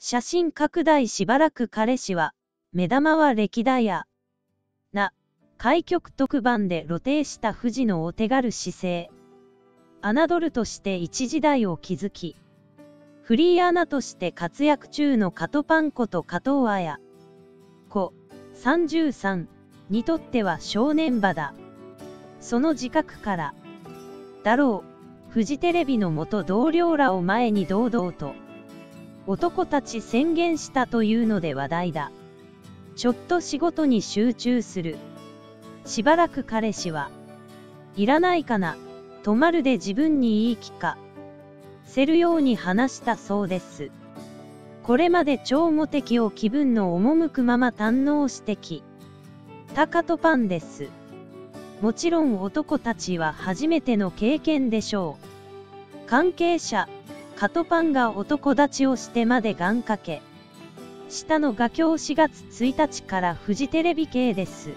写真拡大しばらく彼氏は、目玉は歴代や。な、開局特番で露呈した富士のお手軽姿勢。侮るとして一時代を築き、フリーアナとして活躍中のカトパンコと加藤綾子33にとっては正念場だ。その自覚から、だろう、フジテレビの元同僚らを前に堂々と、男たち宣言したというので話題だ。ちょっと仕事に集中する。しばらく彼氏は、いらないかな、とまるで自分に言い聞か、せるように話したそうです。これまで超モテ期を気分の赴くまま堪能してき、タカトパンです。もちろん男たちは初めての経験でしょう。関係者、カトパンが男立ちをしてまで願掛け。下の画境4月1日からフジテレビ系です。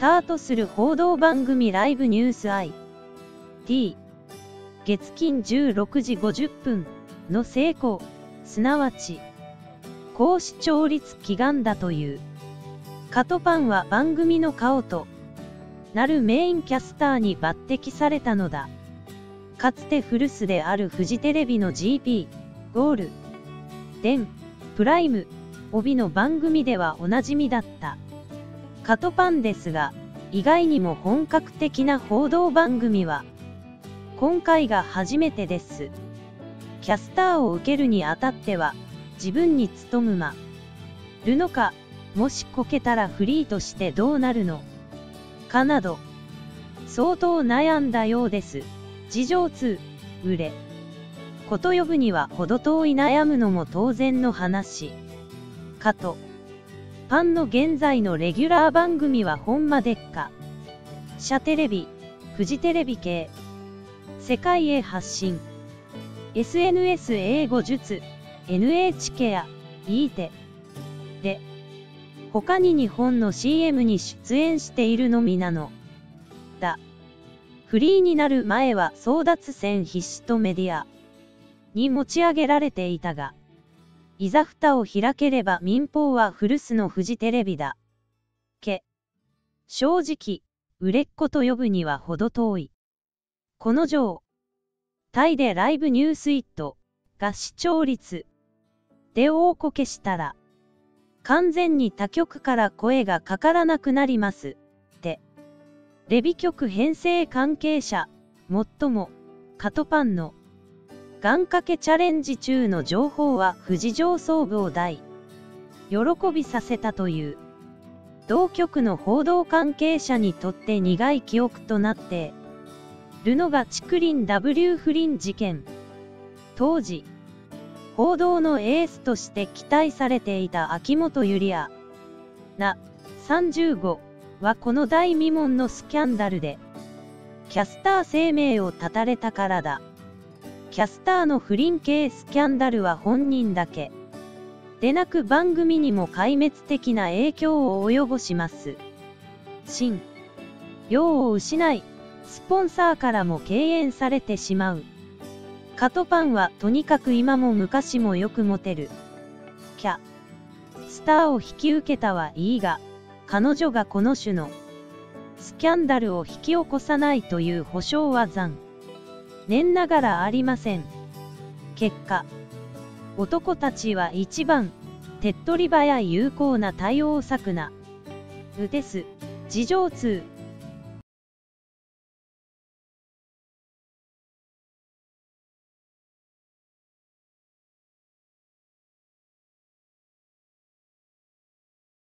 タートする報道番組ライブニュース I。T。月金16時50分の成功、すなわち、高視聴率祈願だという。カトパンは番組の顔となるメインキャスターに抜擢されたのだ。かつて古巣であるフジテレビの GP、ゴール、デン、プライム、帯の番組ではおなじみだった。カトパンですが、意外にも本格的な報道番組は、今回が初めてです。キャスターを受けるにあたっては、自分に務むま、るのか、もしこけたらフリーとしてどうなるのかなど、相当悩んだようです。事情2、売れ。こと呼ぶには程遠い悩むのも当然の話。かと。パンの現在のレギュラー番組はほんまでっか。社テレビ、フジテレビ系。世界へ発信。SNS 英語術、NHK や E テで、他に日本の CM に出演しているのみなの。フリーになる前は争奪戦必至とメディアに持ち上げられていたが、いざ蓋を開ければ民放は古巣のフジテレビだ。け。正直、売れっ子と呼ぶには程遠い。この女タイでライブニュースイットが視聴率で大こけしたら、完全に他局から声がかからなくなります。レビ局編成関係者、もっとも、カトパンの、願掛けチャレンジ中の情報は富士上層部を大、喜びさせたという。同局の報道関係者にとって苦い記憶となって、るのが竹林 W 不倫事件。当時、報道のエースとして期待されていた秋元ゆりや、な、35はこの大未聞のスキャンダルで、キャスター生命を絶たれたからだ。キャスターの不倫系スキャンダルは本人だけ。でなく番組にも壊滅的な影響を及ぼします。真。用を失い、スポンサーからも敬遠されてしまう。カトパンはとにかく今も昔もよくモテる。キャ。スターを引き受けたはいいが、彼女がこの種のスキャンダルを引き起こさないという保証は残念ながらありません。結果、男たちは一番手っ取り早い有効な対応策な、うです。事情通